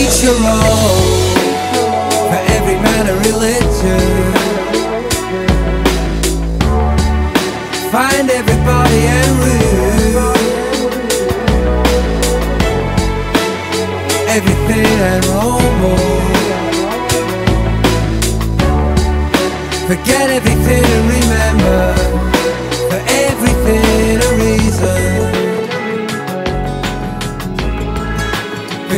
each your own, for every man a religion. Find everybody and root everything and more. Forget everything and remember for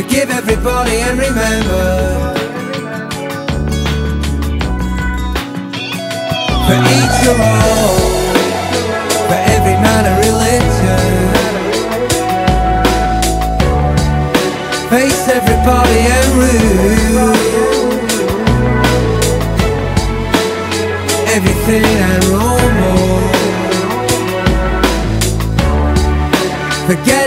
Forgive everybody and remember. For each your own. For every man a religion. Face everybody and rule. Everything and no more. Forget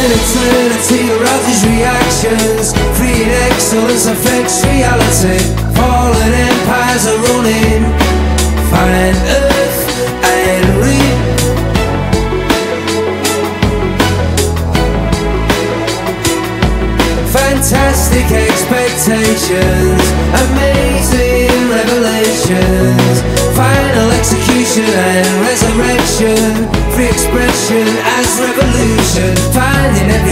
Finding eternity arouses reactions. Freeing excellence affects reality. Fallen empires are running. Find earth and reap Fantastic expectations Amazing revelations Final execution 你的。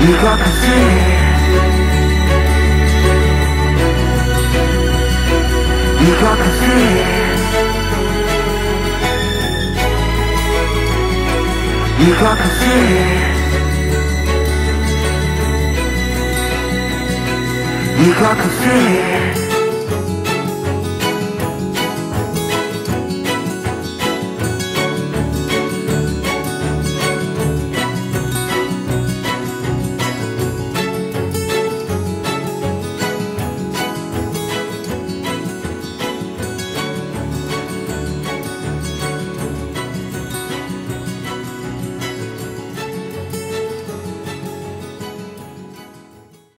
You got the fear. You got the fear. You got the fear. You got the fear.